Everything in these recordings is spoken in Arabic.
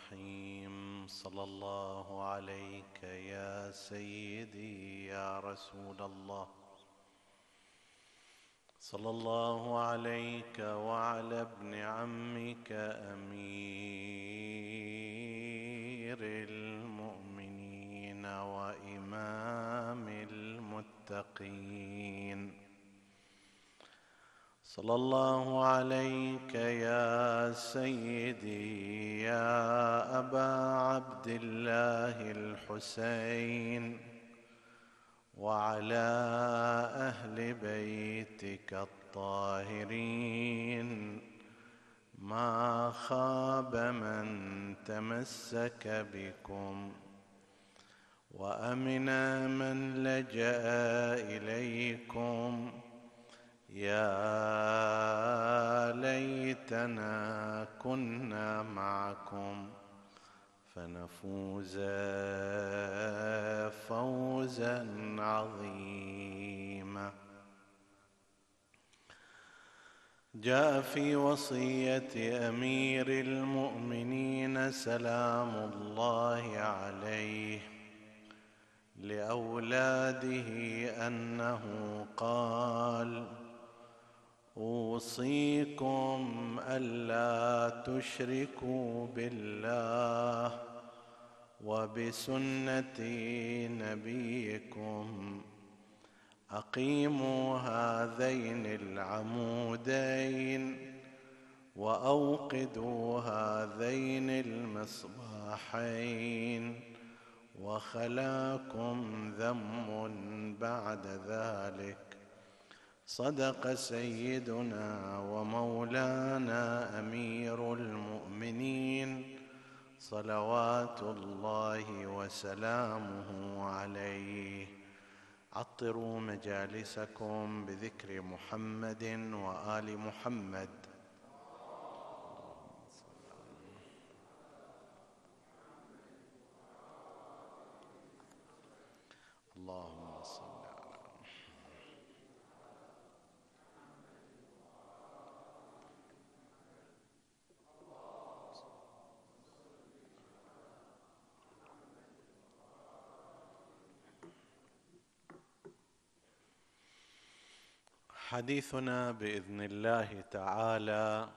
الرحيم. صلى الله عليك يا سيدي يا رسول الله. صلى الله عليك وعلى ابن عمك أمير المؤمنين وإمام المتقين. صلى الله عليك يا سيدي يا أبا عبد الله الحسين وعلى أهل بيتك الطاهرين. ما خاب من تمسك بكم وأمن من لجأ إليكم. يا ليتنا كنا معكم فنفوز فوزا عظيما. جاء في وصية أمير المؤمنين سلام الله عليه لأولاده أنه قال أوصيكم ألا تشركوا بالله وبسنة نبيكم. أقيموا هذين العمودين وأوقدوا هذين المصباحين وخلاكم ذم بعد ذلك. صدق سيدنا ومولانا أمير المؤمنين صلوات الله وسلامه عليه. عطروا مجالسكم بذكر محمد وآل محمد. حديثنا بإذن الله تعالى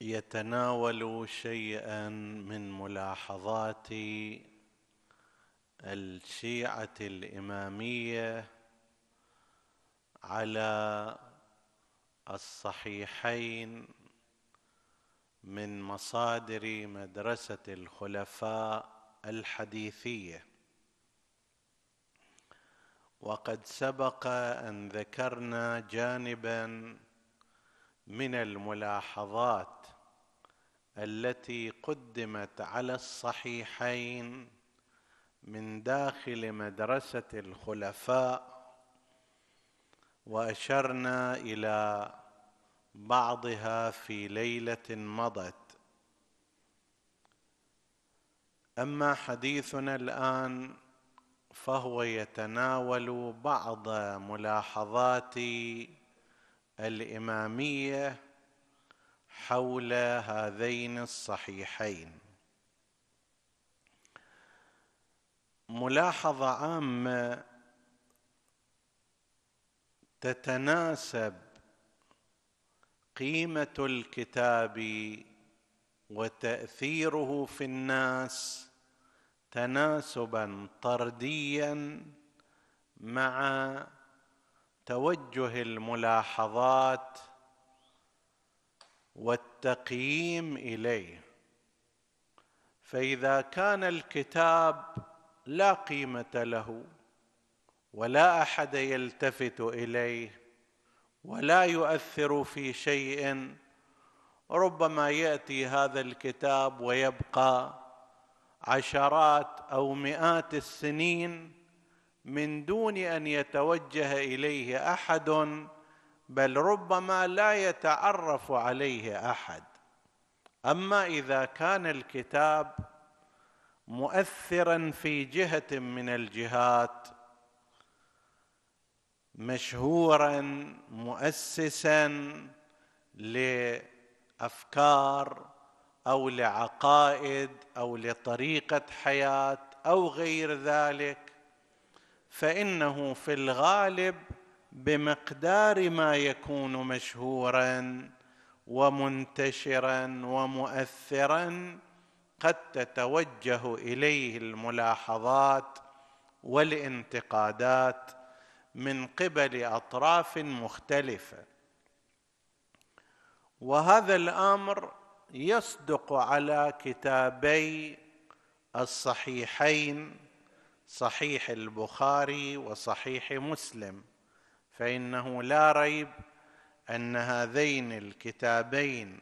يتناول شيئا من ملاحظات الشيعة الإمامية على الصحيحين من مصادر مدرسة الخلفاء الحديثية. وقد سبق أن ذكرنا جانبا من الملاحظات التي قدمت على الصحيحين من داخل مدرسة الخلفاء وأشرنا إلى بعضها في ليلة مضت. أما حديثنا الآن فهو يتناول بعض ملاحظات الإمامية حول هذين الصحيحين. ملاحظة عامة تتناسب قيمة الكتاب وتأثيره في الناس تناسبا طرديا مع توجه الملاحظات والتقييم إليه. فإذا كان الكتاب لا قيمة له ولا أحد يلتفت إليه ولا يؤثر في شيء ربما يأتي هذا الكتاب ويبقى عشرات أو مئات السنين من دون أن يتوجه إليه أحد بل ربما لا يتعرف عليه أحد. أما إذا كان الكتاب مؤثرا في جهة من الجهات مشهورا مؤسسا لأفكار أو لعقائد أو لطريقة حياة أو غير ذلك فإنه في الغالب بمقدار ما يكون مشهورا ومنتشرا ومؤثرا قد تتوجه إليه الملاحظات والانتقادات من قبل أطراف مختلفة. وهذا الأمر يصدق على كتابي الصحيحين صحيح البخاري وصحيح مسلم. فإنه لا ريب أن هذين الكتابين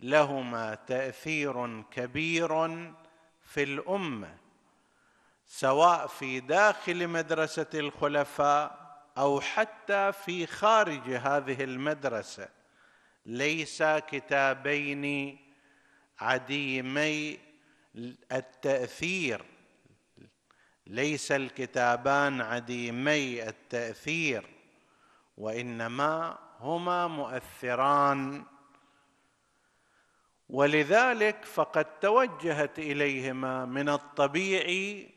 لهما تأثير كبير في الأمة سواء في داخل مدرسة الخلفاء أو حتى في خارج هذه المدرسة. ليس كتابين عديمي التأثير. ليس الكتابان عديمي التأثير وإنما هما مؤثران. ولذلك فقد توجهت إليهما من الطبيعي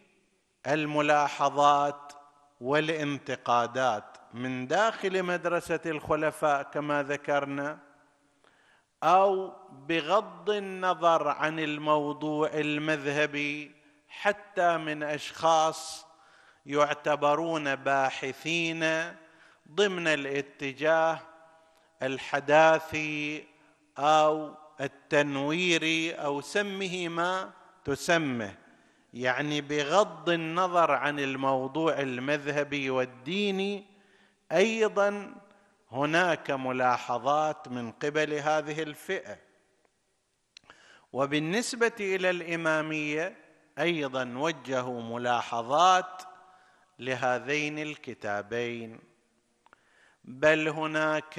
الملاحظات والانتقادات من داخل مدرسة الخلفاء كما ذكرنا. أو بغض النظر عن الموضوع المذهبي حتى من أشخاص يعتبرون باحثين ضمن الاتجاه الحداثي أو التنويري أو سمه ما تسمه يعني بغض النظر عن الموضوع المذهبي والديني أيضا هناك ملاحظات من قبل هذه الفئة. وبالنسبة إلى الإمامية أيضا وجهوا ملاحظات لهذين الكتابين. بل هناك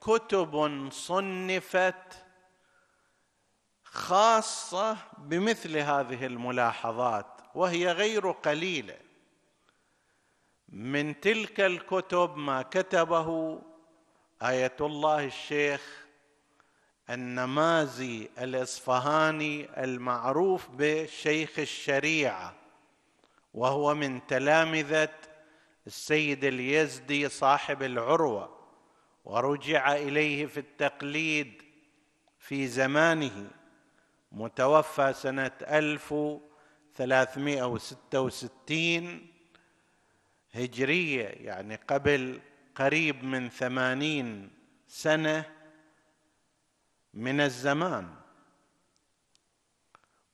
كتب صنفت خاصة بمثل هذه الملاحظات وهي غير قليلة. من تلك الكتب ما كتبه آية الله الشيخ النمازي الإصفهاني المعروف بشيخ الشريعة وهو من تلامذة السيد اليزدي صاحب العروة ورجع إليه في التقليد في زمانه متوفى سنة 1366 هجرية يعني قبل قريب من ثمانين سنة من الزمان.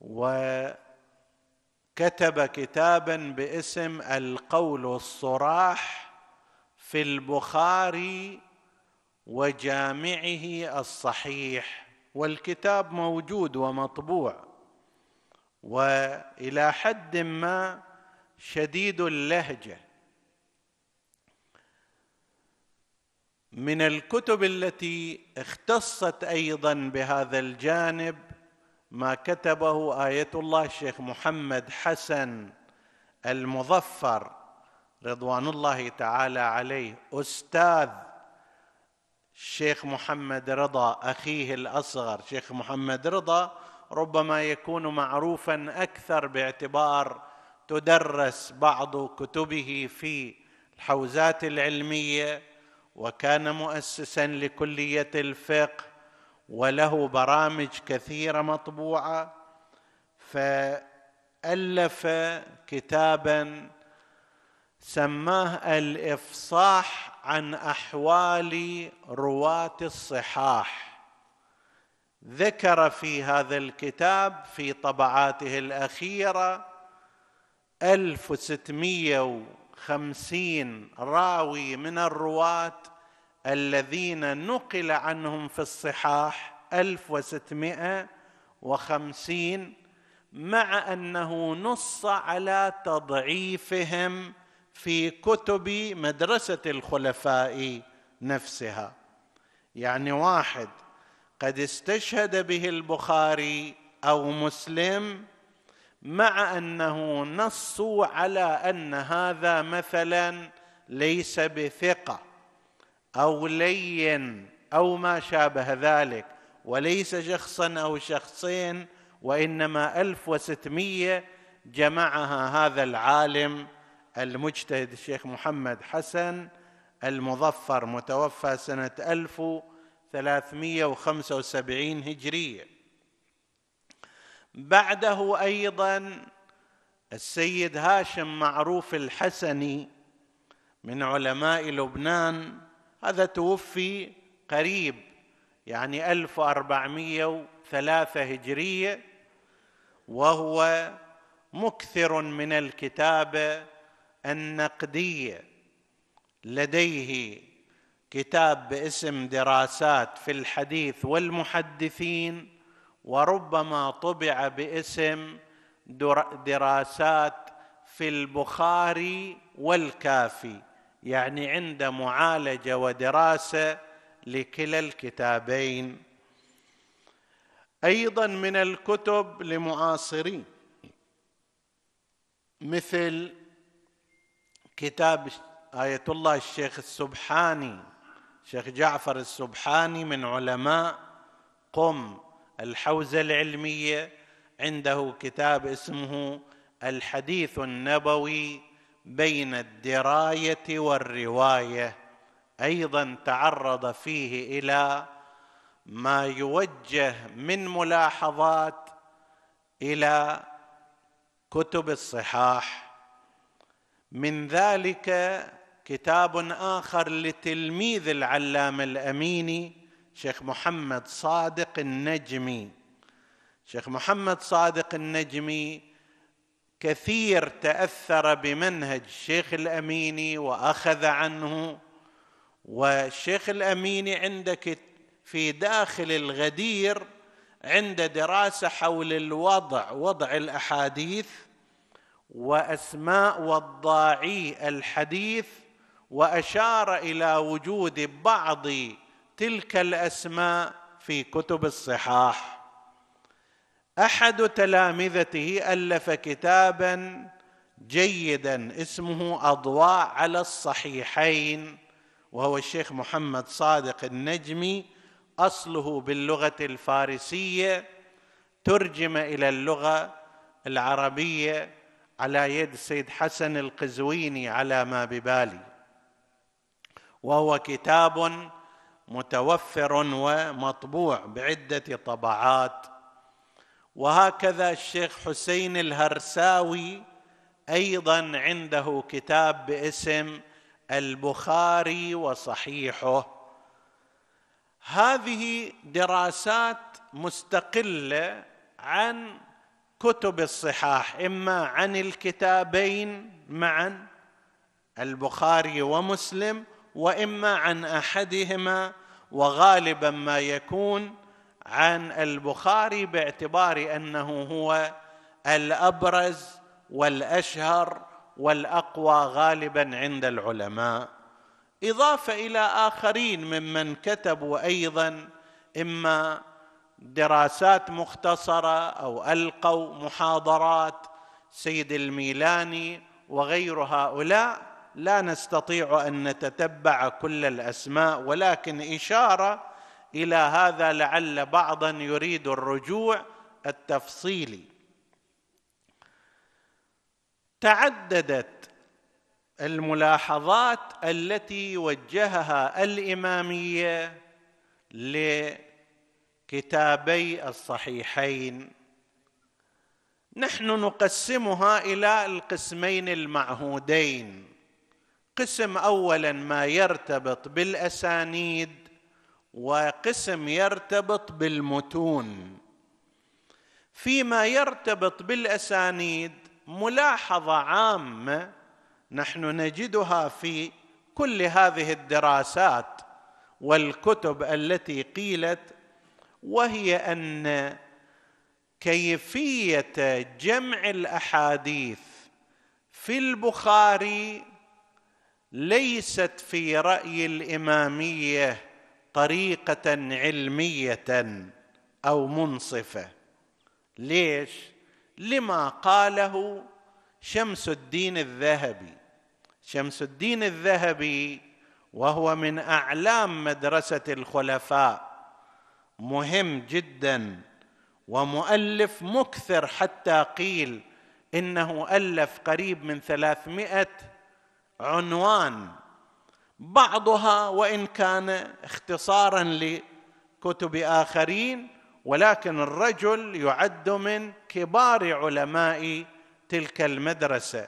وكتب كتابا باسم القول الصراح في البخاري وجامعه الصحيح. والكتاب موجود ومطبوع. وإلى حد ما شديد اللهجة. من الكتب التي اختصت أيضا بهذا الجانب ما كتبه آية الله الشيخ محمد حسن المظفر رضوان الله تعالى عليه أستاذ الشيخ محمد رضا أخيه الأصغر. شيخ محمد رضا ربما يكون معروفا أكثر باعتبار تدرس بعض كتبه في الحوزات العلمية وكان مؤسسا لكلية الفقه وله برامج كثيرة مطبوعة فألف كتابا سماه الإفصاح عن أحوال رواة الصحاح. ذكر في هذا الكتاب في طبعاته الأخيرة ألف وستمائه خمسين راوي من الرواة الذين نقل عنهم في الصحاح ألف وستمائة وخمسين مع أنه نص على تضعيفهم في كتب مدرسة الخلفاء نفسها. يعني واحد قد استشهد به البخاري أو مسلم مع أنه نصوا على أن هذا مثلا ليس بثقة أو لين أو ما شابه ذلك وليس شخصا أو شخصين وإنما ألف وستمائه جمعها هذا العالم المجتهد الشيخ محمد حسن المظفر متوفى سنة ألف 375 هجرية. بعده أيضا السيد هاشم معروف الحسني من علماء لبنان هذا توفي قريب يعني 1403 هجرية وهو مكثر من الكتابه النقدية. لديه كتاب باسم دراسات في الحديث والمحدثين وربما طبع باسم دراسات في البخاري والكافي يعني عند معالجة ودراسة لكلا الكتابين. أيضا من الكتب لمعاصرين مثل كتاب آية الله الشيخ السبحاني شيخ جعفر السبحاني من علماء قم الحوزة العلمية عنده كتاب اسمه الحديث النبوي بين الدراية والرواية. أيضا تعرض فيه إلى ما يوجه من ملاحظات إلى كتب الصحاح. من ذلك كتاب آخر لتلميذ العلامة الأميني شيخ محمد صادق النجمي. شيخ محمد صادق النجمي كثير تأثر بمنهج الشيخ الأميني وأخذ عنه والشيخ الأميني عندك في داخل الغدير عند دراسة حول الوضع وضع الأحاديث وأسماء وضاعي الحديث وأشار إلى وجود بعض تلك الأسماء في كتب الصحاح. أحد تلامذته ألف كتابا جيدا اسمه أضواء على الصحيحين وهو الشيخ محمد صادق النجمي. أصله باللغة الفارسية ترجم إلى اللغة العربية على يد السيد حسن القزويني على ما ببالي. وهو كتاب متوفر ومطبوع بعدة طبعات. وهكذا الشيخ حسين الهرساوي أيضا عنده كتاب باسم البخاري وصحيحه. هذه دراسات مستقلة عن كتب الصحاح إما عن الكتابين معا البخاري ومسلم وإما عن أحدهما وغالبا ما يكون عن البخاري باعتبار أنه هو الأبرز والأشهر والأقوى غالبا عند العلماء. إضافة إلى آخرين ممن كتبوا أيضا إما دراسات مختصرة أو ألقوا محاضرات سيد الميلاني وغير هؤلاء لا نستطيع أن نتتبع كل الأسماء ولكن إشارة إلى هذا لعل بعضا يريد الرجوع التفصيلي. تعددت الملاحظات التي وجهها الإمامية لكتابي الصحيحين. نحن نقسمها إلى القسمين المعهودين. قسم اولا ما يرتبط بالأسانيد وقسم يرتبط بالمتون. فيما يرتبط بالأسانيد ملاحظة عامة نحن نجدها في كل هذه الدراسات والكتب التي قيلت وهي أن كيفية جمع الأحاديث في البخاري ليست في رأي الإمامية طريقة علمية أو منصفة. ليش؟ لما قاله شمس الدين الذهبي. شمس الدين الذهبي وهو من أعلام مدرسة الخلفاء مهم جدا ومؤلف مكثر حتى قيل إنه ألف قريب من ثلاثمائة عنوان. بعضها وإن كان اختصارا لكتب آخرين ولكن الرجل يعد من كبار علماء تلك المدرسة.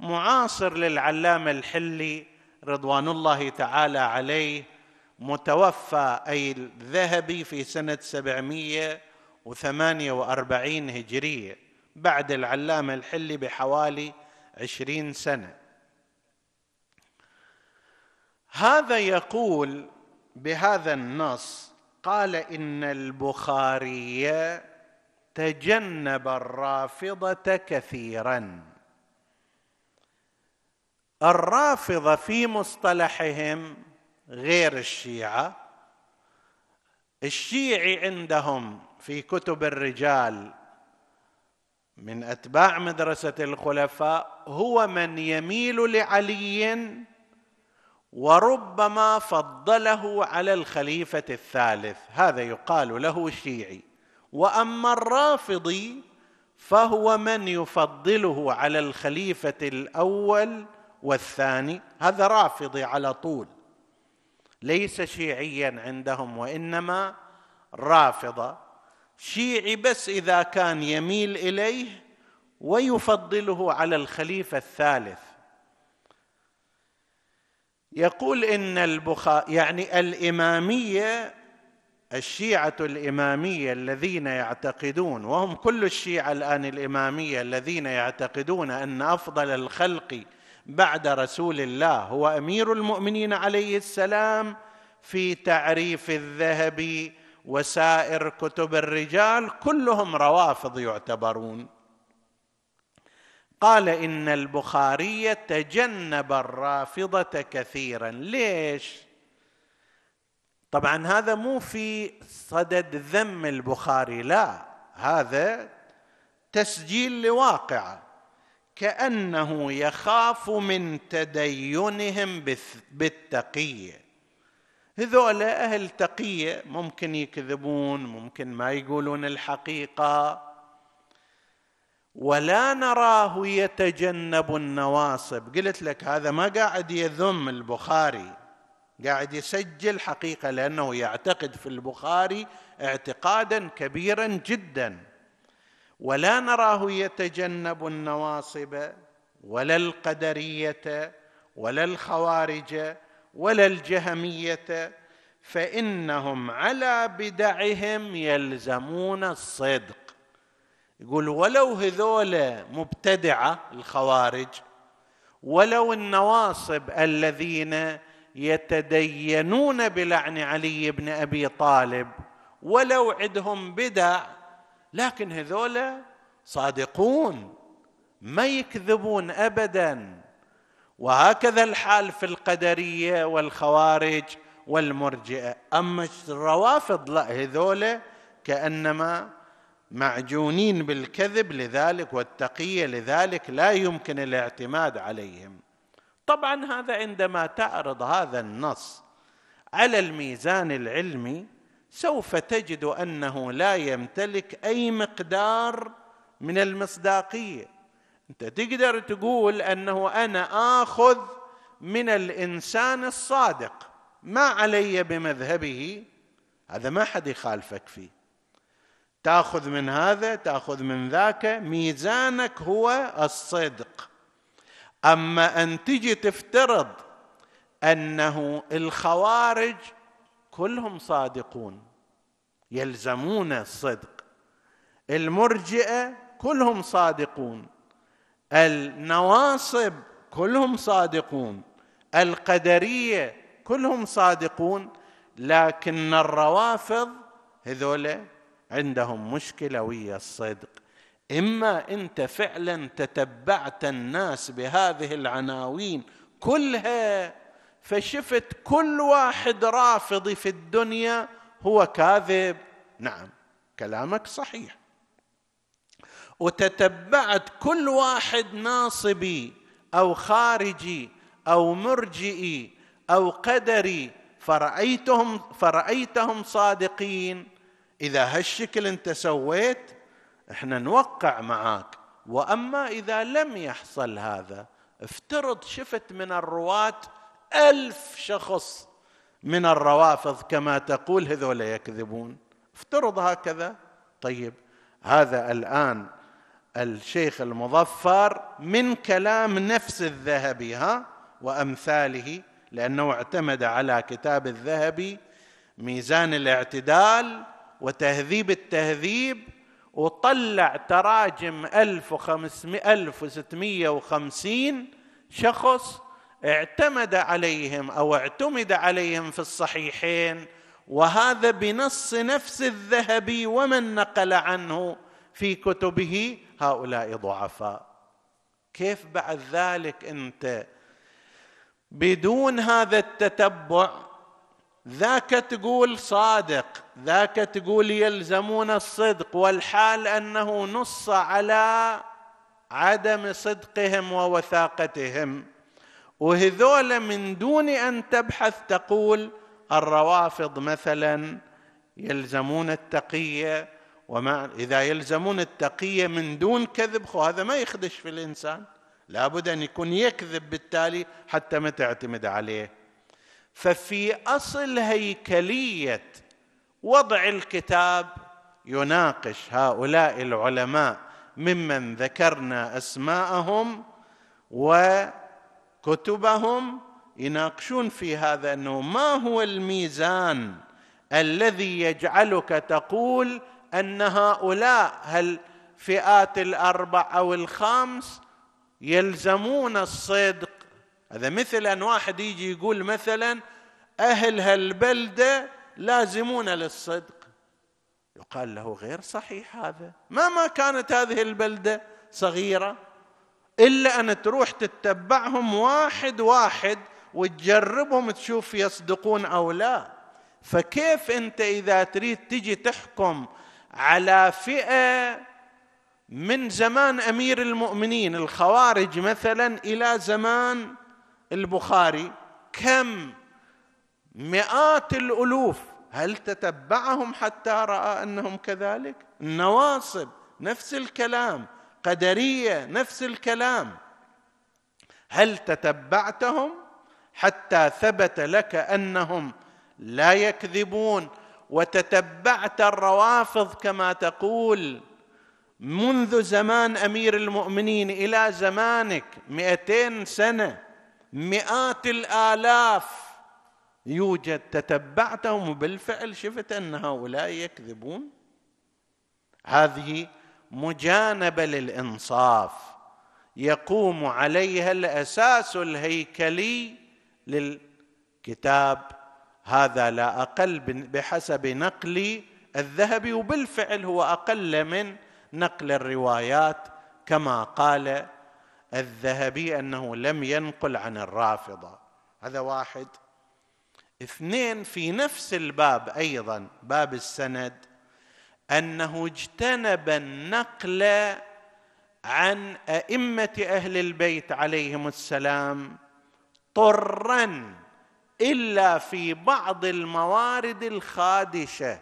معاصر للعلامة الحلي رضوان الله تعالى عليه متوفى أي الذهبي في سنة 748 هجرية بعد العلامة الحلي بحوالي عشرين سنة. هذا يقول بهذا النص قال إن البخاري تجنب الرافضة كثيرا. الرافضة في مصطلحهم غير الشيعة. الشيعي عندهم في كتب الرجال من أتباع مدرسة الخلفاء هو من يميل لعلي وربما فضله على الخليفة الثالث. هذا يقال له شيعي. وأما الرافضي فهو من يفضله على الخليفة الأول والثاني. هذا رافضي على طول. ليس شيعيا عندهم وإنما رافضة. شيعي بس إذا كان يميل إليه ويفضله على الخليفة الثالث. يقول إن البخاري يعني الإمامية الشيعة الإمامية الذين يعتقدون وهم كل الشيعة الآن الإمامية الذين يعتقدون أن أفضل الخلق بعد رسول الله هو أمير المؤمنين عليه السلام في تعريف الذهب وسائر كتب الرجال كلهم روافض يعتبرون. قال إن البخاري تجنب الرافضة كثيرا. ليش؟ طبعا هذا مو في صدد ذم البخاري لا هذا تسجيل لواقعه كأنه يخاف من تدينهم بالتقية. هذول أهل تقية ممكن يكذبون ممكن ما يقولون الحقيقة. ولا نراه يتجنب النواصب. قلت لك هذا ما قاعد يذم البخاري قاعد يسجل حقيقة لأنه يعتقد في البخاري اعتقادا كبيرا جدا. ولا نراه يتجنب النواصب ولا القدرية ولا الخوارج ولا الجهمية فإنهم على بدعهم يلزمون الصدق. يقول ولو هذول مبتدعة الخوارج ولو النواصب الذين يتدينون بلعن علي بن أبي طالب ولو عندهم بدع لكن هذول صادقون ما يكذبون ابدا. وهكذا الحال في القدرية والخوارج والمرجئة. أما الروافض لا هذول كأنما معجونين بالكذب لذلك والتقية لذلك لا يمكن الاعتماد عليهم. طبعا هذا عندما تعرض هذا النص على الميزان العلمي سوف تجد أنه لا يمتلك أي مقدار من المصداقية. أنت تقدر تقول أنه أنا آخذ من الإنسان الصادق ما علي بمذهبه؟ هذا ما حد يخالفك فيه. تاخذ من هذا تاخذ من ذاك ميزانك هو الصدق. أما أن تجي تفترض أنه الخوارج كلهم صادقون يلزمون الصدق. المرجئة كلهم صادقون. النواصب كلهم صادقون. القدرية كلهم صادقون. لكن الروافض هذول عندهم مشكلة ويا الصدق. إما أنت فعلا تتبعت الناس بهذه العناوين كلها فشفت كل واحد رافضي في الدنيا هو كاذب. نعم كلامك صحيح. وتتبعت كل واحد ناصبي أو خارجي أو مرجئي أو قدري فرأيتهم فرأيتهم صادقين. إذا هالشكل أنت سويت إحنا نوقع معاك. وأما إذا لم يحصل هذا افترض شفت من الرواة ألف شخص من الروافض كما تقول هذول يكذبون. افترض هكذا. طيب هذا الآن الشيخ المظفر من كلام نفس الذهبي ها؟ وأمثاله لأنه اعتمد على كتاب الذهبي ميزان الاعتدال وتهذيب التهذيب وطلع تراجم 1500 1650 شخص اعتمد عليهم أو اعتمد عليهم في الصحيحين. وهذا بنص نفس الذهبي ومن نقل عنه في كتبه هؤلاء ضعفاء. كيف بعد ذلك أنت بدون هذا التتبع ذاك تقول صادق ذاك تقول يلزمون الصدق والحال أنه نص على عدم صدقهم ووثاقتهم. وهذول من دون أن تبحث تقول الروافض مثلا يلزمون التقية وما إذا يلزمون التقية من دون كذب هذا ما يخدش في الإنسان. لابد أن يكون يكذب بالتالي حتى ما تعتمد عليه. ففي أصل هيكلية وضع الكتاب يناقش هؤلاء العلماء ممن ذكرنا أسماءهم وكتبهم يناقشون في هذا أنه ما هو الميزان الذي يجعلك تقول أن هؤلاء الفئات الأربع أو الخمس يلزمون الصدق هذا مثل أن واحد يجي يقول مثلا أهل هالبلدة لازمون للصدق. يقال له غير صحيح هذا. ما ما كانت هذه البلدة صغيرة إلا أن تروح تتبعهم واحد واحد وتجربهم تشوف يصدقون أو لا. فكيف أنت إذا تريد تجي تحكم على فئة من زمان أمير المؤمنين الخوارج مثلا إلى زمان البخاري كم مئات الألوف هل تتبعهم حتى رأى أنهم كذلك؟ النواصب نفس الكلام قدرية نفس الكلام. هل تتبعتهم حتى ثبت لك أنهم لا يكذبون؟ وتتبعت الروافض كما تقول. منذ زمان أمير المؤمنين إلى زمانك مئتين سنة مئات الآلاف يوجد تتبعتهم وبالفعل شفت أن هؤلاء يكذبون؟ هذه مجانبة للإنصاف. يقوم عليها الأساس الهيكلي للكتاب. هذا لا أقل بحسب نقل الذهبي وبالفعل هو أقل من نقل الروايات كما قال الذهبي أنه لم ينقل عن الرافضة. هذا واحد. اثنين في نفس الباب أيضا باب السند أنه اجتنب النقل عن أئمة أهل البيت عليهم السلام طرا إلا في بعض الموارد الخادشة.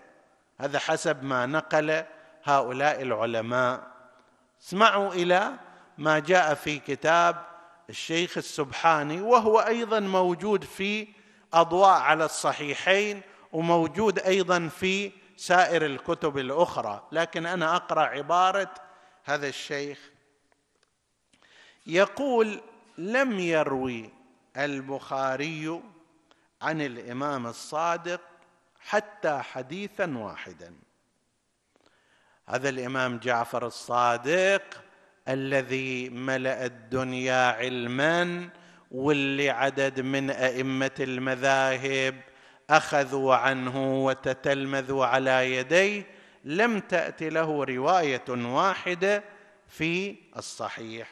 هذا حسب ما نقل هؤلاء العلماء. اسمعوا إلى ما جاء في كتاب الشيخ السبحاني وهو أيضا موجود في أضواء على الصحيحين وموجود أيضا في سائر الكتب الأخرى. لكن أنا أقرأ عبارة هذا الشيخ. يقول لم يروي البخاري عن الإمام الصادق حتى حديثا واحدا. هذا الإمام جعفر الصادق الذي ملأ الدنيا علما واللي عدد من أئمة المذاهب أخذوا عنه وتتلمذوا على يديه لم تأت له رواية واحدة في الصحيح.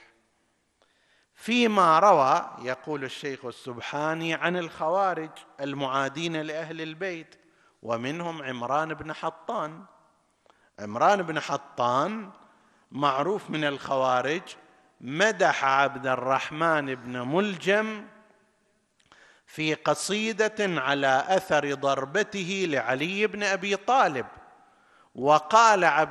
فيما روى يقول الشيخ السبحاني عن الخوارج المعادين لأهل البيت ومنهم عمران بن حطان. عمران بن حطان معروف من الخوارج مدح عبد الرحمن بن ملجم في قصيدة على أثر ضربته لعلي بن أبي طالب وقال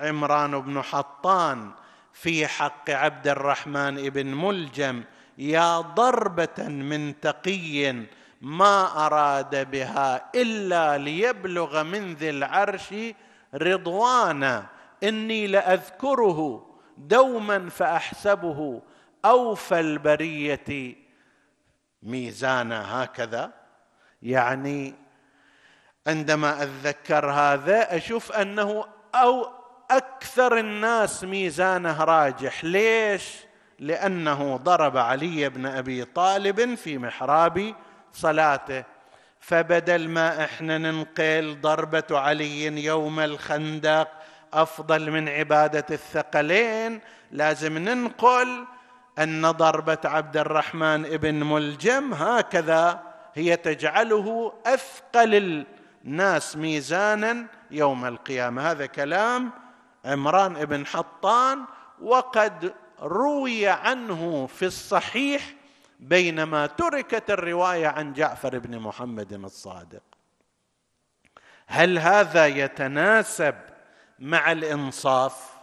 عمران بن حطان في حق عبد الرحمن بن ملجم يا ضربة من تقي ما أراد بها إلا ليبلغ من ذي العرش رضوانا إني لأذكره دوما فأحسبه أوفى البرية. ميزانا هكذا. يعني عندما اتذكر هذا أشوف أنه أو أكثر الناس ميزانه راجح. ليش؟ لأنه ضرب علي بن أبي طالب في محراب صلاته. فبدل ما إحنا ننقل ضربة علي يوم الخندق أفضل من عبادة الثقلين. لازم ننقل أن ضربة عبد الرحمن ابن ملجم هكذا هي تجعله أثقل الناس ميزانا يوم القيامة. هذا كلام عمران بن حطان وقد روي عنه في الصحيح بينما تركت الرواية عن جعفر بن محمد الصادق. هل هذا يتناسب مع الإنصاف.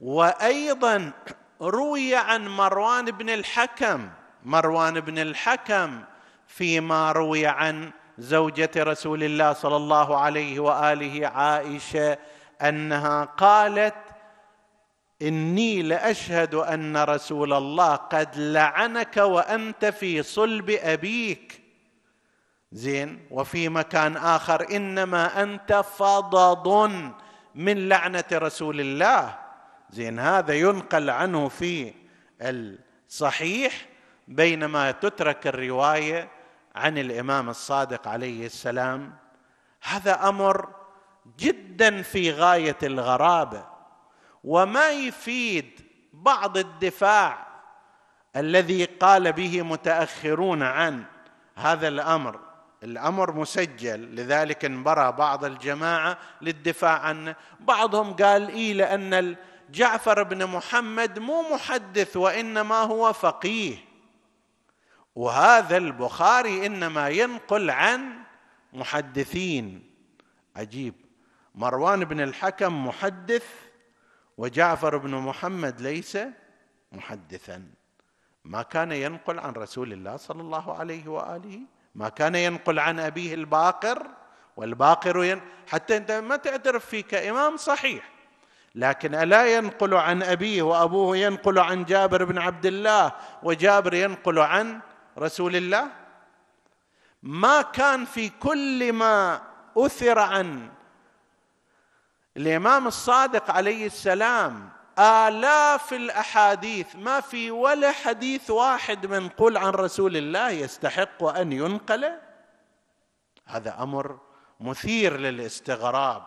وأيضا روي عن مروان بن الحكم مروان بن الحكم فيما روي عن زوجة رسول الله صلى الله عليه وآله عائشة أنها قالت إني لأشهد أن رسول الله قد لعنك وأنت في صلب أبيك. زين وفي مكان آخر إنما أنت فضض من لعنة رسول الله. زين هذا ينقل عنه في الصحيح بينما تترك الرواية عن الإمام الصادق عليه السلام. هذا أمر جدا في غاية الغرابة وما يفيد بعض الدفاع الذي قال به متأخرون عن هذا الأمر. الأمر مسجل لذلك انبرى بعض الجماعة للدفاع عنه. بعضهم قال اي لأن جعفر بن محمد مو محدث وإنما هو فقيه. وهذا البخاري إنما ينقل عن محدثين. عجيب. مروان بن الحكم محدث وجعفر بن محمد ليس محدثا. ما كان ينقل عن رسول الله صلى الله عليه وآله ما كان ينقل عن أبيه الباقر والباقر ين... حتى أنت ما تعترف فيه كامام صحيح. لكن ألا ينقل عن أبيه وأبوه ينقل عن جابر بن عبد الله وجابر ينقل عن رسول الله؟ ما كان في كل ما أثر عن الإمام الصادق عليه السلام آلاف الأحاديث. ما في ولا حديث واحد منقول عن رسول الله يستحق أن ينقل. هذا أمر مثير للاستغراب.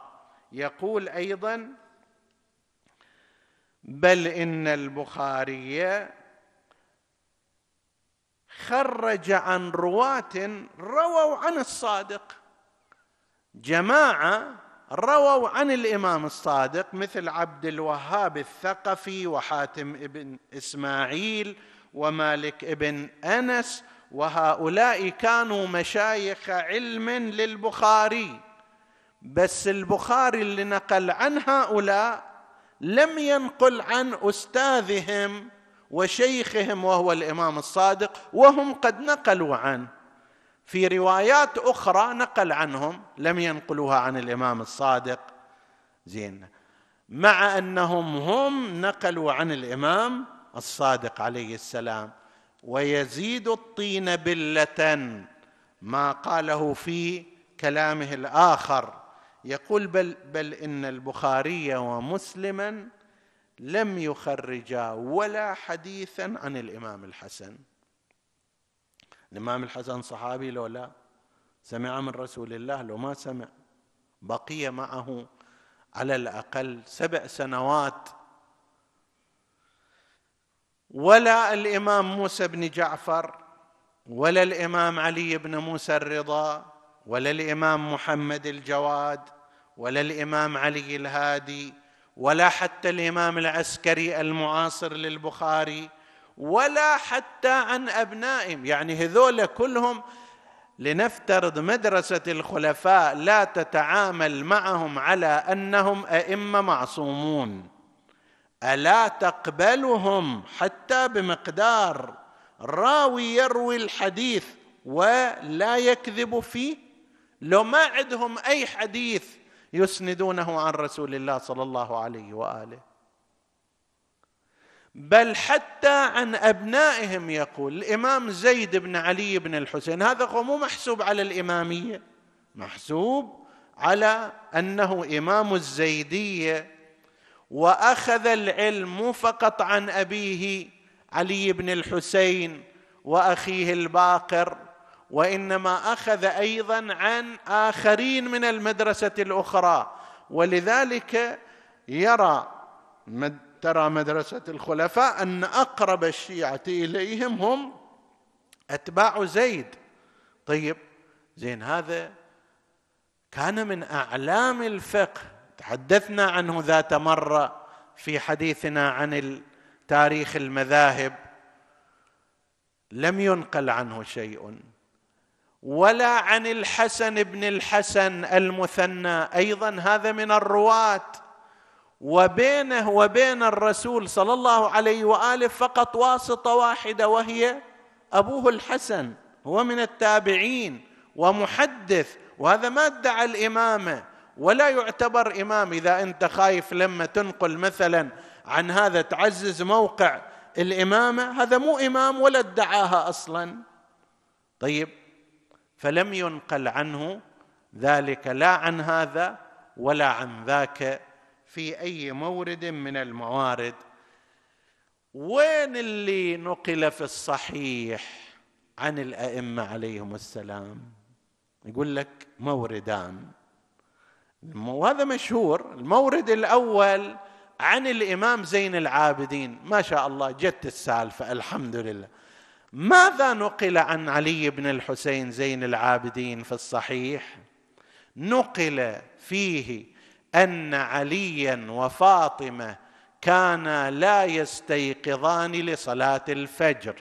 يقول أيضا بل إن البخاري خرج عن رواة رووا عن الصادق. جماعة رووا عن الإمام الصادق مثل عبد الوهاب الثقفي وحاتم ابن إسماعيل ومالك ابن أنس وهؤلاء كانوا مشايخ علم للبخاري. بس البخاري اللي نقل عن هؤلاء لم ينقل عن أستاذهم وشيخهم وهو الإمام الصادق وهم قد نقلوا عنه. في روايات أخرى نقل عنهم لم ينقلوها عن الإمام الصادق. زين. مع أنهم هم نقلوا عن الإمام الصادق عليه السلام. ويزيد الطين بلة ما قاله في كلامه الآخر. يقول بل بل إن البخاري ومسلما لم يخرجا ولا حديثا عن الإمام الحسن. الإمام الحسن صحابي لو لا سمع من رسول الله لو ما سمع. بقي معه على الأقل سبع سنوات. ولا الإمام موسى بن جعفر ولا الإمام علي بن موسى الرضا ولا الإمام محمد الجواد ولا الإمام علي الهادي ولا حتى الإمام العسكري المعاصر للبخاري ولا حتى عن أبنائهم. يعني هذول كلهم لنفترض مدرسة الخلفاء لا تتعامل معهم على أنهم أئمة معصومون. ألا تقبلهم حتى بمقدار راوي يروي الحديث ولا يكذب فيه؟ لو ما عندهم أي حديث يسندونه عن رسول الله صلى الله عليه وآله. بل حتى عن أبنائهم يقول الإمام زيد بن علي بن الحسين هذا مو محسوب على الإمامية محسوب على أنه إمام الزيدية وأخذ العلم مو فقط عن أبيه علي بن الحسين وأخيه الباقر وإنما أخذ أيضا عن آخرين من المدرسة الأخرى. ولذلك يرى ترى مدرسة الخلفاء أن أقرب الشيعة إليهم هم أتباع زيد. طيب زين هذا كان من أعلام الفقه. تحدثنا عنه ذات مرة في حديثنا عن تاريخ المذاهب. لم ينقل عنه شيء ولا عن الحسن بن الحسن المثنى. أيضا هذا من الرواة. وبينه وبين الرسول صلى الله عليه وآله فقط واسطة واحدة وهي أبوه الحسن هو من التابعين ومحدث وهذا ما ادعى الإمامة ولا يعتبر إمام. إذا أنت خايف لما تنقل مثلا عن هذا تعزز موقع الإمامة هذا مو إمام ولا ادعاها أصلا. طيب فلم ينقل عنه ذلك لا عن هذا ولا عن ذاك. في أي مورد من الموارد. وين اللي نقل في الصحيح عن الأئمة عليهم السلام؟ يقول لك موردان. وهذا مشهور. المورد الأول عن الإمام زين العابدين. ما شاء الله جت السالفة الحمد لله. ماذا نقل عن علي بن الحسين زين العابدين في الصحيح؟ نقل فيه أن عليا وفاطمة كانا لا يستيقظان لصلاة الفجر.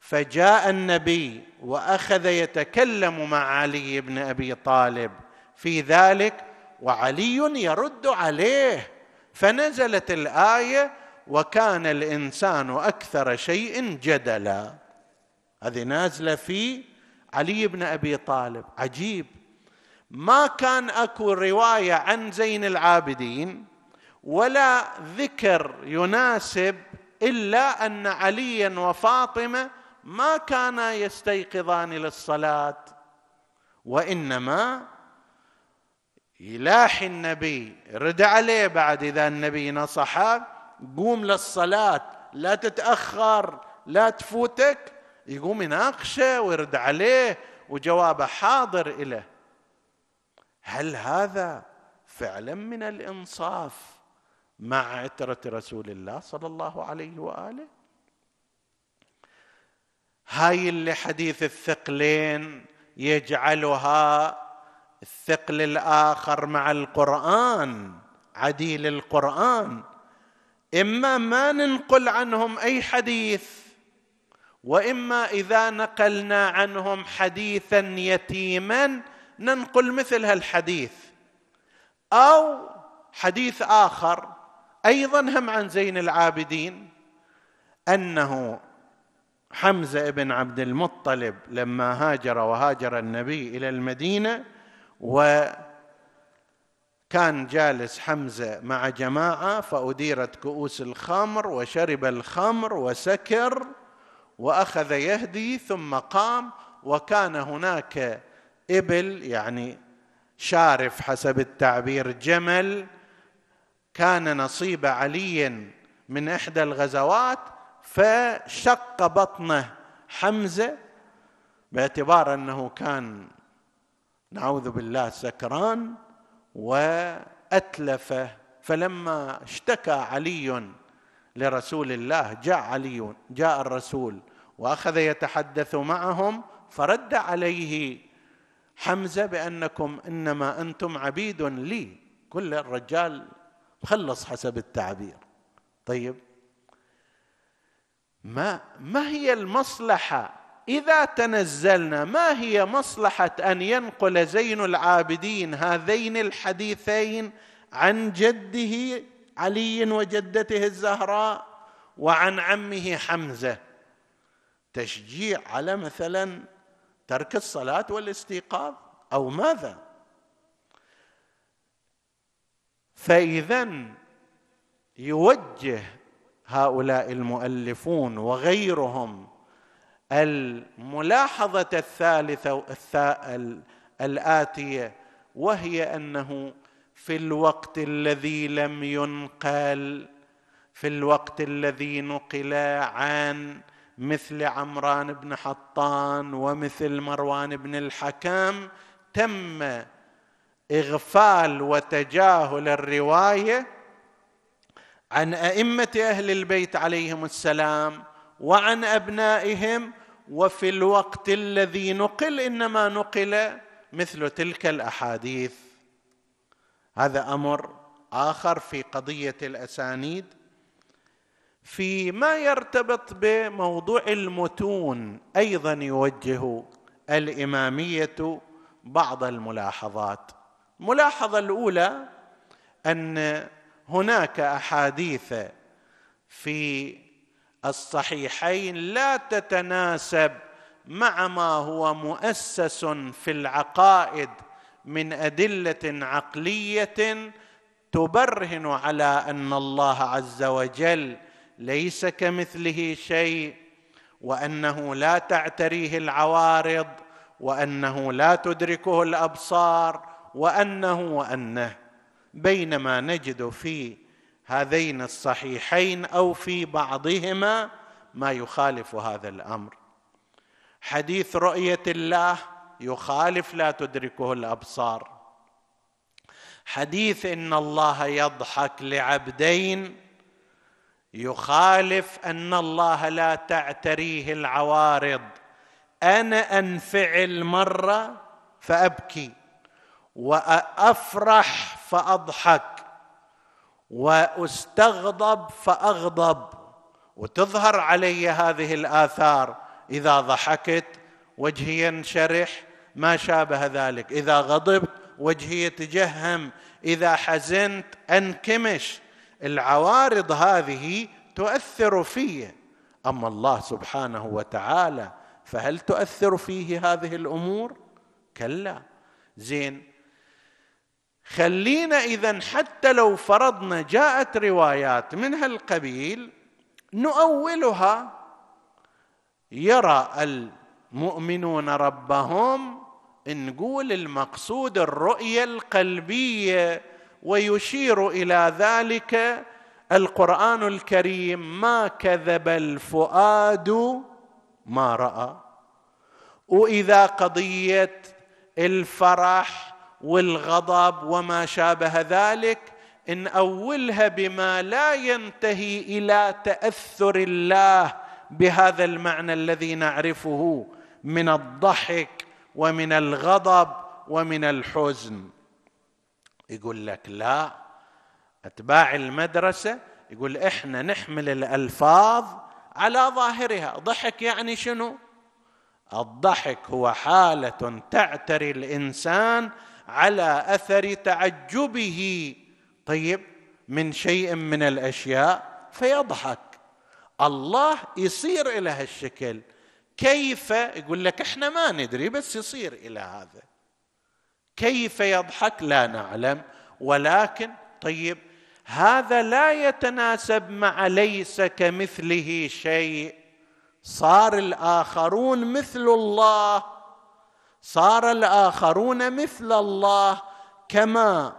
فجاء النبي وأخذ يتكلم مع علي بن أبي طالب في ذلك وعلي يرد عليه فنزلت الآية وكان الإنسان أكثر شيء جدلا. هذه نازلة في علي بن أبي طالب. عجيب. ما كان أكو رواية عن زين العابدين ولا ذكر يناسب إلا أن عليا وفاطمة ما كانا يستيقظان للصلاة وإنما يلاحي النبي رد عليه بعد إذا النبي نصحه قوم للصلاة لا تتأخر لا تفوتك يقوم يناقشه ويرد عليه وجوابه حاضر له هل هذا فعلا من الإنصاف مع عترة رسول الله صلى الله عليه وآله؟ هاي اللي حديث الثقلين يجعلها الثقل الآخر مع القرآن عديل القرآن. إما ما ننقل عنهم أي حديث وإما إذا نقلنا عنهم حديثا يتيما ننقل مثل هالحديث. أو حديث آخر أيضا هم عن زين العابدين أنه حمزة بن عبد المطلب لما هاجر وهاجر النبي إلى المدينة وكان جالس حمزة مع جماعة فأديرت كؤوس الخمر وشرب الخمر وسكر وأخذ يهدي ثم قام وكان هناك إبل يعني شارف حسب التعبير جمل كان نصيب علي من إحدى الغزوات فشق بطنه حمزة باعتبار أنه كان نعوذ بالله سكران وأتلفه. فلما اشتكى علي لرسول الله جاء علي جاء الرسول وأخذ يتحدث معهم فرد عليه حمزة بأنكم إنما أنتم عبيد لي. كل الرجال مخلص حسب التعبير. طيب. ما ما هي المصلحة؟ إذا تنزلنا ما هي مصلحة أن ينقل زين العابدين هذين الحديثين عن جده علي وجدته الزهراء وعن عمه حمزة؟ تشجيع على مثلا ترك الصلاة والاستيقاظ أو ماذا؟ فإذا يوجه هؤلاء المؤلفون وغيرهم الملاحظة الثالثة الآتية وهي أنه في الوقت الذي لم ينقل في الوقت الذي نقل عن مثل عمران بن حطان ومثل مروان بن الحكام تم إغفال وتجاهل الرواية عن أئمة أهل البيت عليهم السلام وعن أبنائهم وفي الوقت الذي نقل إنما نقل مثل تلك الأحاديث. هذا أمر آخر في قضية الأسانيد. فيما يرتبط بموضوع المتون أيضا يوجه الإمامية بعض الملاحظات. الملاحظة الأولى أن هناك أحاديث في الصحيحين لا تتناسب مع ما هو مؤسس في العقائد من أدلة عقلية تبرهن على أن الله عز وجل ليس كمثله شيء وأنه لا تعتريه العوارض وأنه لا تدركه الأبصار وأنه وأنه بينما نجد في هذين الصحيحين أو في بعضهما ما يخالف هذا الأمر. حديث رؤية الله يخالف لا تدركه الأبصار. حديث إن الله يضحك لعبدين يخالف أن الله لا تعتريه العوارض. أنا أنفعل مرة فأبكي وأفرح فأضحك وأستغضب فأغضب. وتظهر علي هذه الآثار إذا ضحكت وجهي ينشرح ما شابه ذلك. إذا غضبت وجهي يتجهم إذا حزنت أنكمش. العوارض هذه تؤثر في أما الله سبحانه وتعالى فهل تؤثر فيه هذه الأمور؟ كلا. زين. خلينا اذا حتى لو فرضنا جاءت روايات من هالقبيل نؤولها. يرى المؤمنون ربهم نقول المقصود الرؤية القلبية ويشير إلى ذلك القرآن الكريم ما كذب الفؤاد ما رأى. وإذا قضيه الفرح والغضب وما شابه ذلك إن أولها بما لا ينتهي إلى تأثر الله بهذا المعنى الذي نعرفه من الضحك ومن الغضب ومن الحزن. يقول لك لا أتباع المدرسة يقول إحنا نحمل الألفاظ على ظاهرها. ضحك يعني شنو؟ الضحك هو حالة تعتري الإنسان على أثر تعجبه. طيب من شيء من الأشياء فيضحك. الله يصير إلى هالشكل. كيف؟ يقول لك إحنا ما ندري بس يصير إلى هذا. كيف يضحك؟ لا نعلم. ولكن طيب هذا لا يتناسب مع ليس كمثله شيء. صار الآخرون مثل الله. صار الآخرون مثل الله. كما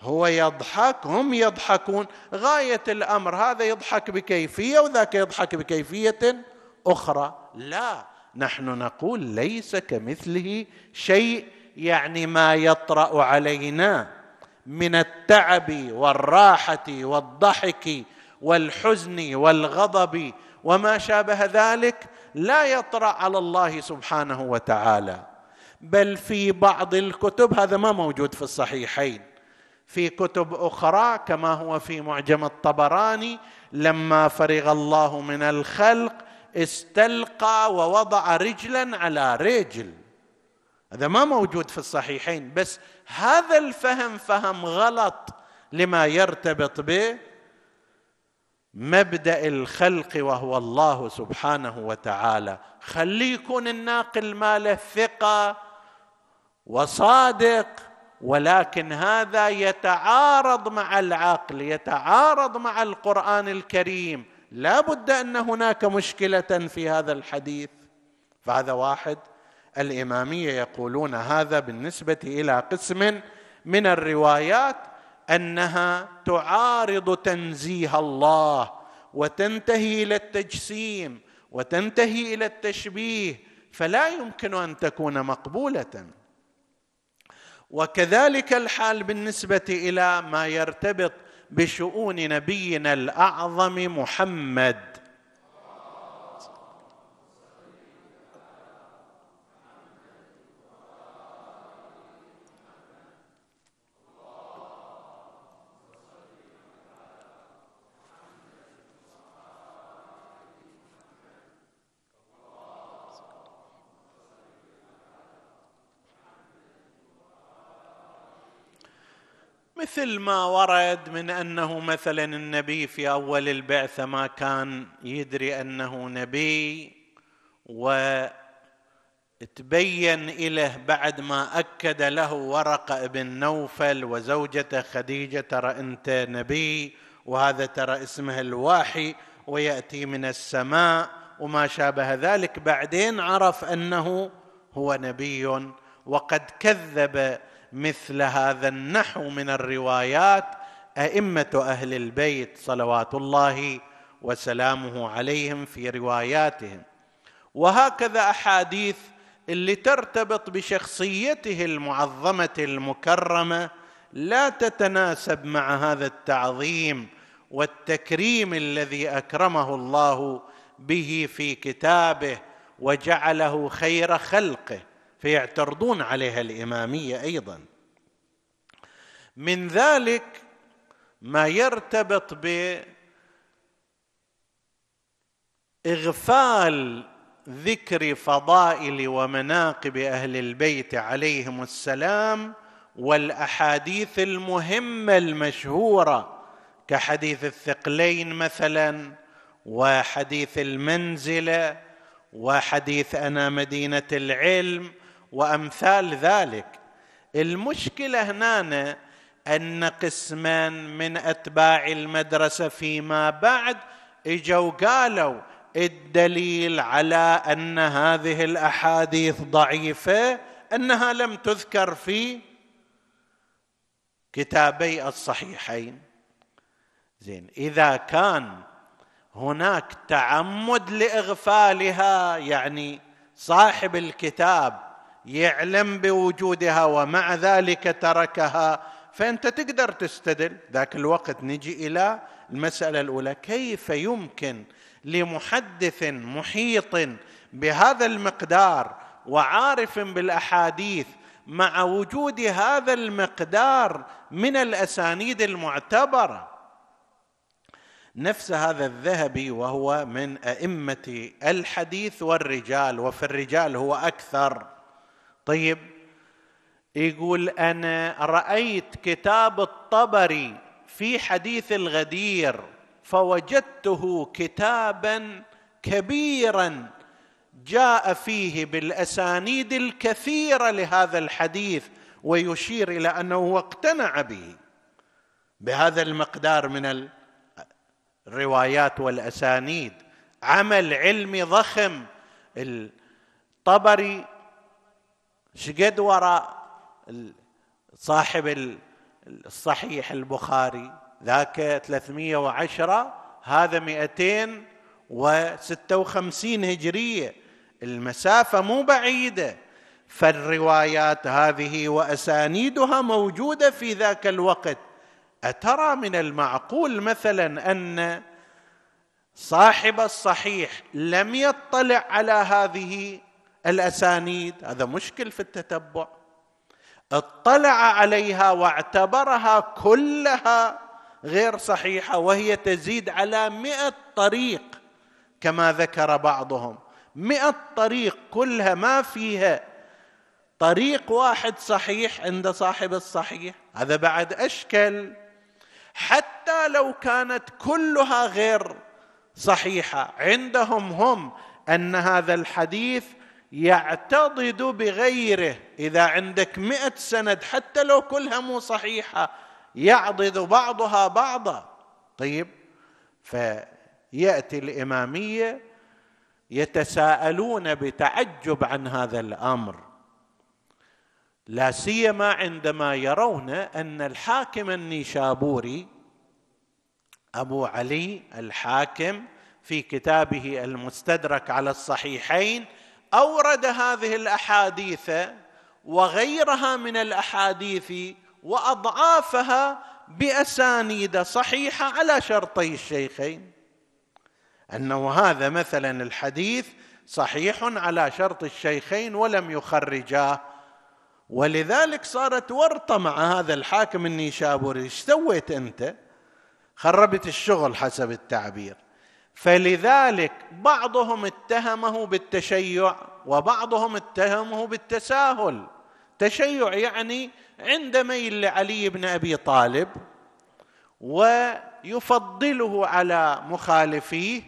هو يضحك هم يضحكون. غاية الأمر هذا يضحك بكيفية وذاك يضحك بكيفية أخرى. لا نحن نقول ليس كمثله شيء. يعني ما يطرأ علينا من التعب والراحة والضحك والحزن والغضب وما شابه ذلك لا يطرأ على الله سبحانه وتعالى. بل في بعض الكتب هذا ما موجود في الصحيحين في كتب أخرى كما هو في معجم الطبراني لما فرغ الله من الخلق استلقى ووضع رجلا على رجل. هذا ما موجود في الصحيحين بس هذا الفهم فهم غلط لما يرتبط به مبدأ الخلق وهو الله سبحانه وتعالى. خلي يكون الناقل ماله ثقة وصادق ولكن هذا يتعارض مع العقل يتعارض مع القرآن الكريم. لا بد أن هناك مشكلة في هذا الحديث. فهذا واحد. الإمامية يقولون هذا بالنسبة إلى قسم من الروايات أنها تعارض تنزيه الله وتنتهي إلى التجسيم وتنتهي إلى التشبيه فلا يمكن أن تكون مقبولة. وكذلك الحال بالنسبة إلى ما يرتبط بشؤون نبينا الأعظم محمد. مثل ما ورد من أنه مثلا النبي في أول البعثة ما كان يدري أنه نبي وتبين له بعد ما أكد له ورقه ابن نوفل وزوجته خديجة ترى أنت نبي وهذا ترى اسمه الواحي ويأتي من السماء وما شابه ذلك. بعدين عرف أنه هو نبي وقد كذب مثل هذا النحو من الروايات أئمة أهل البيت صلوات الله وسلامه عليهم في رواياتهم. وهكذا أحاديث اللي ترتبط بشخصيته المعظمة المكرمة لا تتناسب مع هذا التعظيم والتكريم الذي أكرمه الله به في كتابه وجعله خير خلقه. فيعترضون عليها الإمامية أيضا. من ذلك ما يرتبط باغفال ذكر فضائل ومناقب أهل البيت عليهم السلام والأحاديث المهمة المشهورة كحديث الثقلين مثلا وحديث المنزلة وحديث أنا مدينة العلم وأمثال ذلك. المشكلة هنا أن قسما من أتباع المدرسة فيما بعد إجوا قالوا الدليل على أن هذه الأحاديث ضعيفة أنها لم تذكر في كتابي الصحيحين. زين إذا كان هناك تعمد لإغفالها يعني صاحب الكتاب يعلم بوجودها ومع ذلك تركها. فأنت تقدر تستدل. ذاك الوقت نجي إلى المسألة الأولى. كيف يمكن لمحدث محيط بهذا المقدار وعارف بالأحاديث مع وجود هذا المقدار من الأسانيد المعتبرة؟ نفس هذا الذهبي وهو من أئمة الحديث والرجال. وفي الرجال هو أكثر طيب يقول أنا رأيت كتاب الطبري في حديث الغدير فوجدته كتابا كبيرا جاء فيه بالأسانيد الكثيرة لهذا الحديث ويشير إلى أنه اقتنع به. بهذا المقدار من الروايات والأسانيد عمل علمي ضخم الطبري شقد وراء صاحب الصحيح البخاري ذاك 310 هذا 256 هجرية. المسافة مو بعيدة. فالروايات هذه وأسانيدها موجودة في ذاك الوقت. أترى من المعقول مثلا أن صاحب الصحيح لم يطلع على هذه الأسانيد هذا مشكل في التتبع. اطلع عليها واعتبرها كلها غير صحيحة وهي تزيد على مئة طريق كما ذكر بعضهم. مئة طريق كلها ما فيها طريق واحد صحيح عند صاحب الصحيح. هذا بعد أشكل. حتى لو كانت كلها غير صحيحة عندهم هم أن هذا الحديث يعتضد بغيره. إذا عندك مئة سند حتى لو كلها مو صحيحة يعضد بعضها بعضا. طيب فيأتي الإمامية يتساءلون بتعجب عن هذا الأمر. لا سيما عندما يرون أن الحاكم النيشابوري أبو علي الحاكم في كتابه المستدرك على الصحيحين أورد هذه الأحاديث وغيرها من الأحاديث وأضعافها بأسانيد صحيحة على شرطي الشيخين. أنه هذا مثلا الحديث صحيح على شرط الشيخين ولم يخرجاه. ولذلك صارت ورطة مع هذا الحاكم النيشابوري. إيش سويت أنت؟ خربت الشغل حسب التعبير. فلذلك بعضهم اتهمه بالتشيع وبعضهم اتهمه بالتساهل. تشيع يعني عند ميل لعلي بن أبي طالب ويفضله على مخالفيه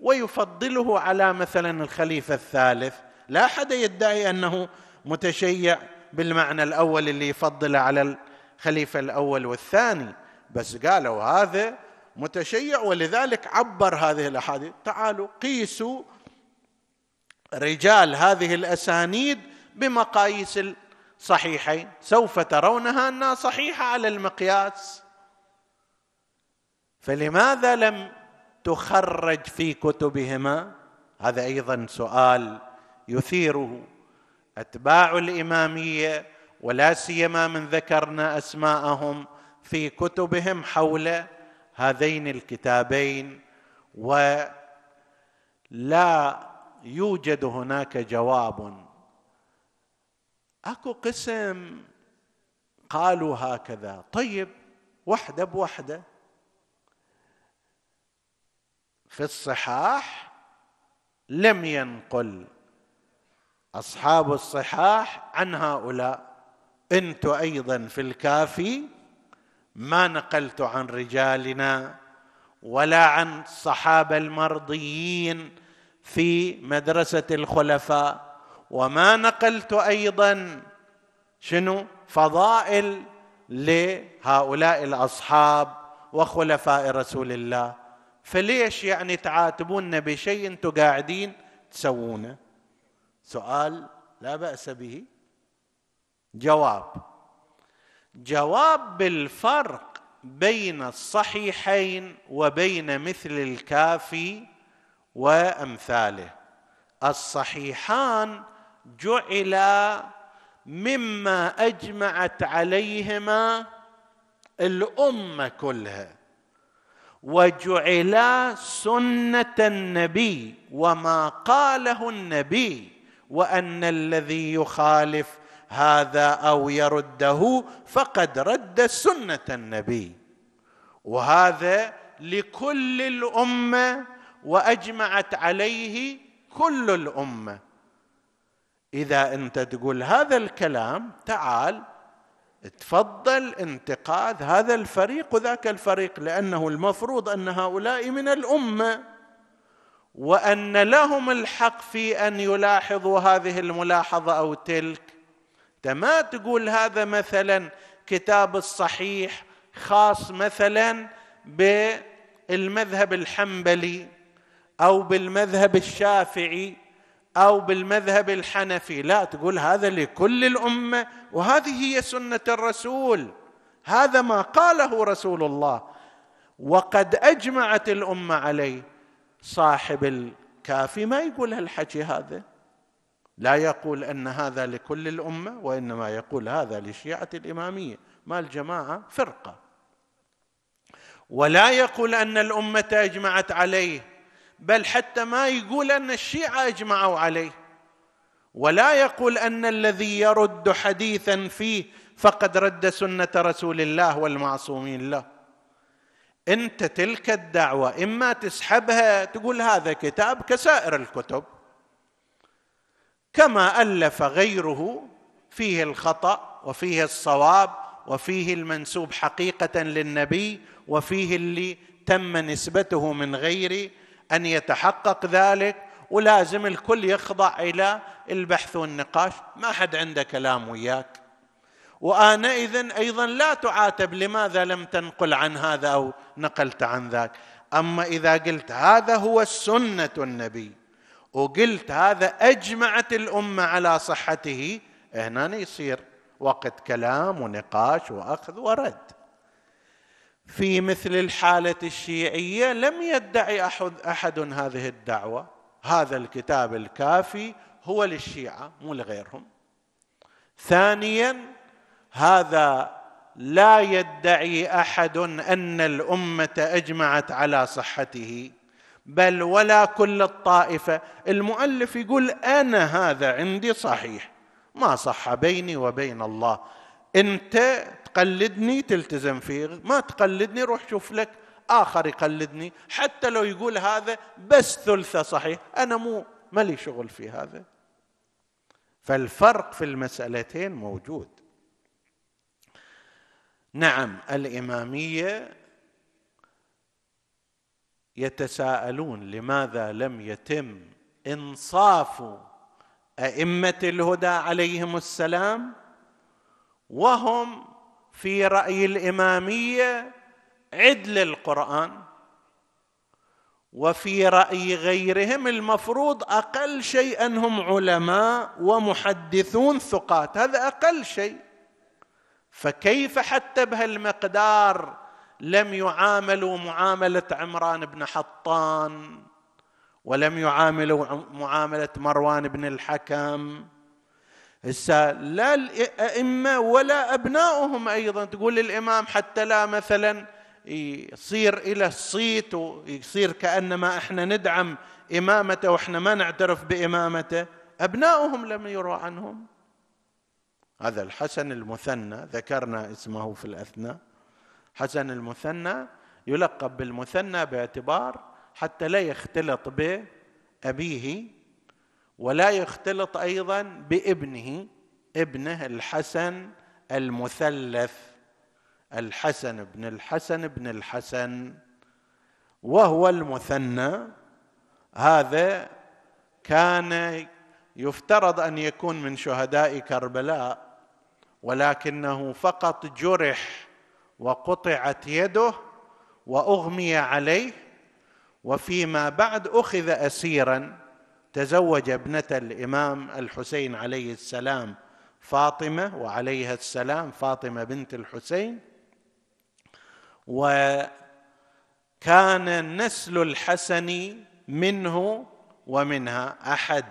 ويفضله على مثلا الخليفة الثالث. لا أحد يدعي أنه متشيع بالمعنى الأول اللي يفضل على الخليفة الأول والثاني بس قالوا هذا متشيع ولذلك عبر هذه الأحاديث. تعالوا قيسوا رجال هذه الأسانيد بمقاييس الصحيحين. سوف ترونها أنها صحيحة على المقياس. فلماذا لم تخرج في كتبهما؟ هذا أيضا سؤال يثيره أتباع الإمامية ولا سيما من ذكرنا أسماءهم في كتبهم حول هذين الكتابين ولا يوجد هناك جواب. أكو قسم قالوا هكذا. طيب وحدة بوحدة. في الصحاح لم ينقل أصحاب الصحاح عن هؤلاء. انت أيضا في الكافي. ما نقلت عن رجالنا ولا عن الصحابة المرضيين في مدرسة الخلفاء. وما نقلت أيضا شنو؟ فضائل لهؤلاء الأصحاب وخلفاء رسول الله. فليش يعني تعاتبون بشيء أنتم قاعدين تسوونه؟ سؤال لا بأس به. جواب. جواب بالفرق بين الصحيحين وبين مثل الكافي وأمثاله. الصحيحان جعلا مما أجمعت عليهما الأمة كلها وجعلا سنة النبي وما قاله النبي وأن الذي يخالف هذا أو يرده فقد رد سنة النبي. وهذا لكل الأمة وأجمعت عليه كل الأمة. إذا أنت تقول هذا الكلام تعال تفضل انتقاد هذا الفريق وذاك الفريق لأنه المفروض أن هؤلاء من الأمة وأن لهم الحق في أن يلاحظوا هذه الملاحظة أو تلك. ما تقول هذا مثلا كتاب الصحيح خاص مثلا بالمذهب الحنبلي أو بالمذهب الشافعي أو بالمذهب الحنفي. لا تقول هذا لكل الأمة وهذه هي سنة الرسول. هذا ما قاله رسول الله. وقد أجمعت الأمة عليه. صاحب الكافي ما يقول هالحكي هذا. لا يقول أن هذا لكل الأمة وإنما يقول هذا لشيعة الإمامية. ما الجماعة؟ فرقة. ولا يقول أن الأمة أجمعت عليه بل حتى ما يقول أن الشيعة أجمعوا عليه. ولا يقول أن الذي يرد حديثا فيه فقد رد سنة رسول الله والمعصومين له. أنت تلك الدعوة إما تسحبها تقول هذا كتاب كسائر الكتب كما ألف غيره فيه الخطأ وفيه الصواب وفيه المنسوب حقيقة للنبي وفيه اللي تم نسبته من غير أن يتحقق ذلك ولازم الكل يخضع إلى البحث والنقاش. ما حد عنده كلام وياك. وانئذ أيضا لا تعاتب لماذا لم تنقل عن هذا أو نقلت عن ذاك. أما إذا قلت هذا هو السنة النبي. وقلت هذا أجمعت الأمة على صحته. هنا يصير وقت كلام ونقاش وأخذ ورد. في مثل الحالة الشيعية لم يدعي احد أحد هذه الدعوة. هذا الكتاب الكافي هو للشيعة مو لغيرهم. ثانيا هذا لا يدعي أحد أن الأمة أجمعت على صحته. بل ولا كل الطائفة. المؤلف يقول أنا هذا عندي صحيح. ما صح بيني وبين الله. أنت تقلدني تلتزم فيه. ما تقلدني روح شوف لك. آخر يقلدني. حتى لو يقول هذا بس ثلثه صحيح. أنا مو مالي شغل في هذا. فالفرق في المسألتين موجود. نعم الإمامية يتساءلون لماذا لم يتم إنصاف أئمة الهدى عليهم السلام؟ وهم في رأي الإمامية عدل القرآن وفي رأي غيرهم المفروض أقل شيء انهم علماء ومحدثون ثقات هذا أقل شيء. فكيف حتى بهالمقدار لم يعاملوا معاملة عمران بن حطان ولم يعاملوا معاملة مروان بن الحكم. هسه لا الأئمة ولا ابنائهم أيضا تقول الامام حتى لا مثلا يصير إلى الصيت ويصير كأنما إحنا ندعم إمامته وإحنا ما نعترف بإمامته. ابنائهم لم يروا عنهم. هذا الحسن المثنى ذكرنا اسمه في الأثناء. حسن المثنى يلقب بالمثنى باعتبار حتى لا يختلط بأبيه ولا يختلط أيضا بابنه ابنه الحسن المثلث الحسن بن الحسن بن الحسن. وهو المثنى. هذا كان يفترض أن يكون من شهداء كربلاء ولكنه فقط جرح وقطعت يده وأغمي عليه وفيما بعد أخذ اسيرا تزوج ابنة الإمام الحسين عليه السلام فاطمة وعليها السلام فاطمة بنت الحسين. وكان النسل الحسني منه ومنها أحد.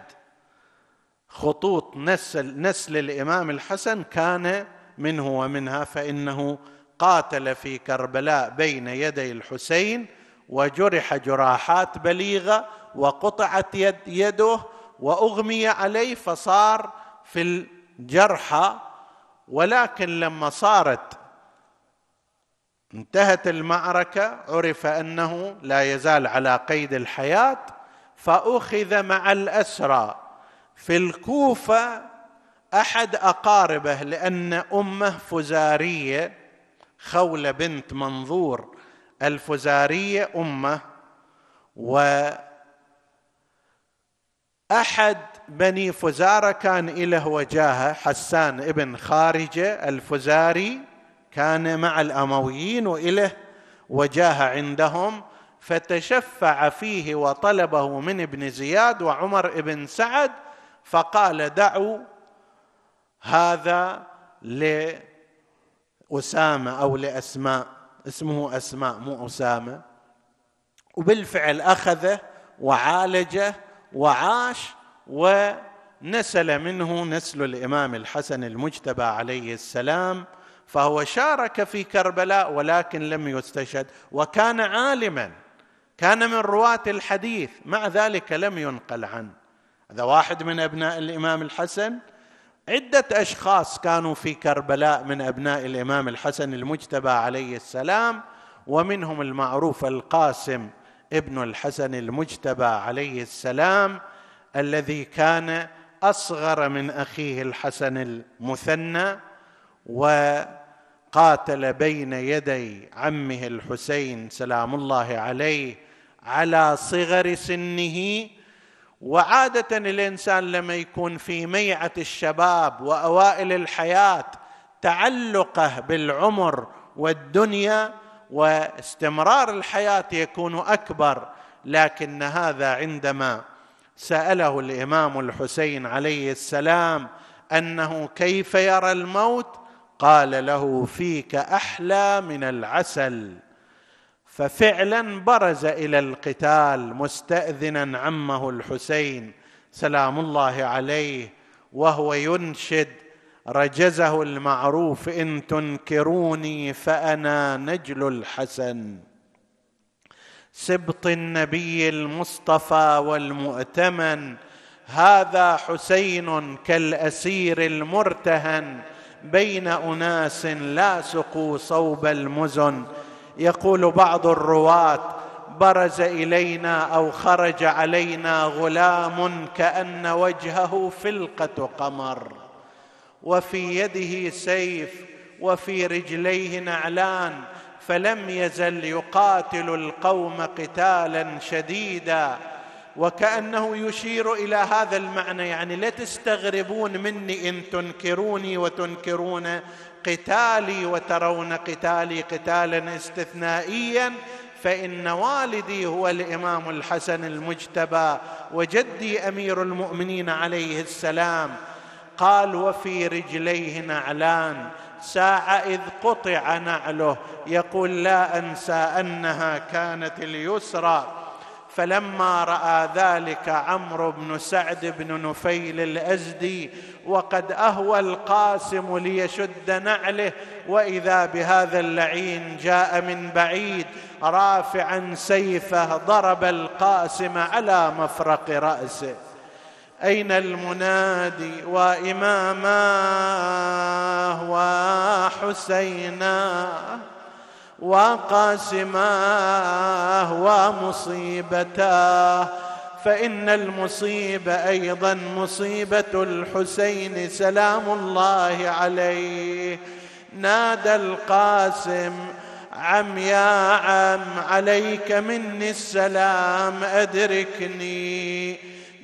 خطوط نسل نسل الإمام الحسن كان منه ومنها فإنه قاتل في كربلاء بين يدي الحسين وجرح جراحات بليغة وقطعت يد يده وأغمي عليه فصار في الجرحى ولكن لما صارت انتهت المعركة عرف أنه لا يزال على قيد الحياة فأخذ مع الأسرى. في الكوفة أحد أقاربه لأن أمه فزارية خولة بنت منظور الفزارية أمة و احد بني فزارة كان له وجاهة حسان ابن خارجة الفزاري كان مع الأمويين وإله وجاهة عندهم فتشفع فيه وطلبه من ابن زياد وعمر بن سعد فقال دعوا هذا لأسامة أو لأسماء. اسمه أسماء مو أسامة. وبالفعل أخذه وعالجه وعاش ونسل منه نسل الإمام الحسن المجتبى عليه السلام. فهو شارك في كربلاء ولكن لم يستشهد وكان عالما. كان من رواة الحديث مع ذلك لم ينقل عنه. هذا واحد من أبناء الإمام الحسن. عدة أشخاص كانوا في كربلاء من أبناء الإمام الحسن المجتبى عليه السلام ومنهم المعروف القاسم ابن الحسن المجتبى عليه السلام الذي كان أصغر من أخيه الحسن المثنى وقاتل بين يدي عمه الحسين سلام الله عليه على صغر سنه وعادة الإنسان لما يكون في ميعة الشباب وأوائل الحياة تعلقه بالعمر والدنيا واستمرار الحياة يكون أكبر لكن هذا عندما سأله الإمام الحسين عليه السلام أنه كيف يرى الموت؟ قال له فيك أحلى من العسل. ففعلا برز إلى القتال مستاذنا عمه الحسين سلام الله عليه وهو ينشد رجزه المعروف إن تنكروني فأنا نجل الحسن. سبط النبي المصطفى والمؤتمن هذا حسين كالأسير المرتهن بين أناس لاصقوا صوب المزن يقول بعض الرواة برز إلينا أو خرج علينا غلام كأن وجهه فلقة قمر وفي يده سيف وفي رجليه نعلان فلم يزل يقاتل القوم قتالا شديدا. وكأنه يشير إلى هذا المعنى يعني لا تستغربون مني إن تنكروني وتنكرون قتالي وترون قتالي قتالا استثنائيا فإن والدي هو الإمام الحسن المجتبى وجدي أمير المؤمنين عليه السلام. قال وفي رجليه نعلان ساعه إذ قطع نعله يقول لا أنسى أنها كانت اليسرى. فلما رأى ذلك عمرو بن سعد بن نفيل الأزدي وقد أهوى القاسم ليشد نعله وإذا بهذا اللعين جاء من بعيد رافعا سيفه ضرب القاسم على مفرق رأسه. أين المنادي واماماه وحسيناه؟ وقاسماه ومصيبتاه. فإن المصيبه أيضا مصيبة الحسين سلام الله عليه. نادى القاسم عم يا عم عليك مني السلام أدركني.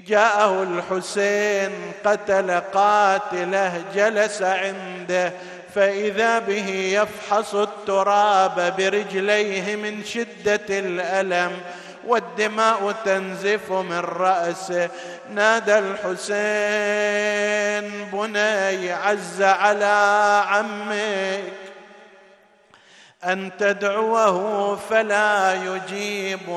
جاءه الحسين قتل قاتله جلس عنده. فإذا به يفحص التراب برجليه من شدة الألم والدماء تنزف من راسه نادى الحسين بني عز على عمك أن تدعوه فلا يجيبك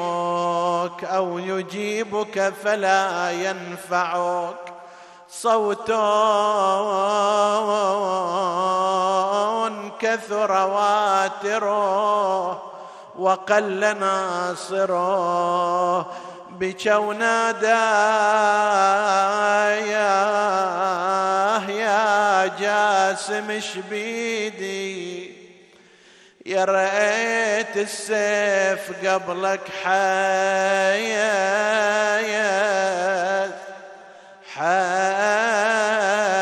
أو يجيبك فلا ينفعك. صوت كثر واتره وقل ناصره بكوا ناداه يا جاسم شبيدي يا ريت السيف قبلك حياة حال